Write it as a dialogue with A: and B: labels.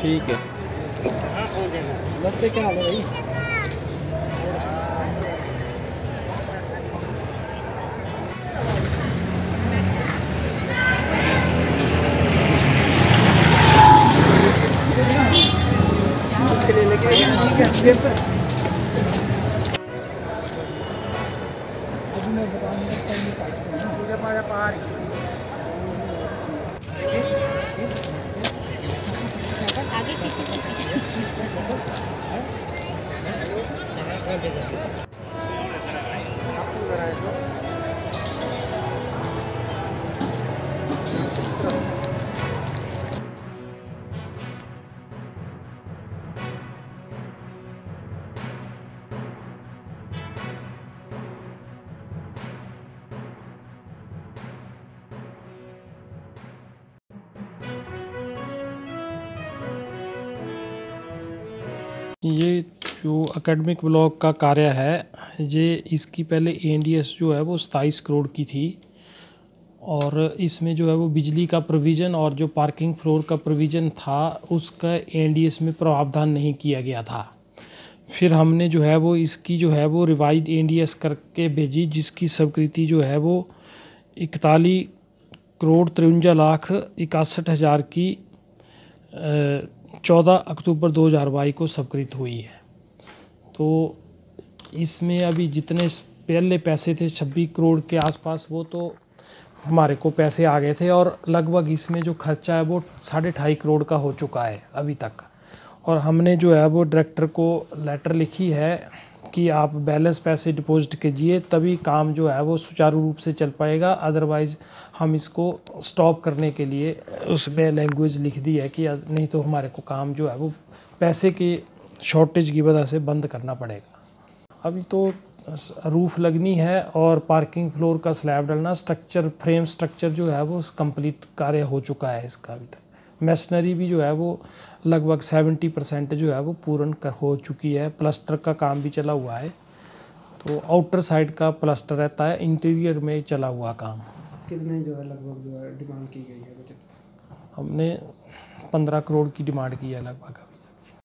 A: ठीक है।
B: नमस्ते क्या हाल है भाई? अभी मैं बताऊँगा
C: আছে
D: ये जो एकेडमिक ब्लॉक का कार्य है, ये इसकी पहले ए जो है वो सताईस करोड़ की थी और इसमें जो है वो बिजली का प्रोविज़न और जो पार्किंग फ्लोर का प्रोविज़न था, उसका ए में प्रावधान नहीं किया गया था। फिर हमने जो है वो इसकी जो है वो रिवाइज ए करके भेजी, जिसकी स्वीकृति जो है वो इकतालीस करोड़ तिरवंजा लाख इकसठ हज़ार की चौदह अक्टूबर 2022 को स्वीकृत हुई है। तो इसमें अभी जितने पहले पैसे थे छब्बीस करोड़ के आसपास, वो तो हमारे को पैसे आ गए थे और लगभग इसमें जो खर्चा है वो साढ़े ढाई करोड़ का हो चुका है अभी तक। और हमने जो है वो डायरेक्टर को लेटर लिखी है कि आप बैलेंस पैसे डिपॉजिट कीजिए, तभी काम जो है वो सुचारू रूप से चल पाएगा। अदरवाइज़ हम इसको स्टॉप करने के लिए उसमें लैंग्वेज लिख दी है कि नहीं तो हमारे को काम जो है वो पैसे की शॉर्टेज की वजह से बंद करना पड़ेगा। अभी तो रूफ लगनी है और पार्किंग फ्लोर का स्लैब डालना स्ट्रक्चर फ्रेम स्ट्रक्चर जो है वो कंप्लीट कार्य हो चुका है इसका अभी तक। मशीनरी भी जो है वो लगभग सेवेंटी परसेंट जो है वो पूर्ण कर हो चुकी है। प्लास्टर का काम भी चला हुआ है। तो आउटर साइड का प्लास्टर रहता है इंटीरियर में चला हुआ काम।
B: कितने जो है लगभग जो है डिमांड की गई है बजट
D: हमने पंद्रह करोड़ की डिमांड की है लगभग।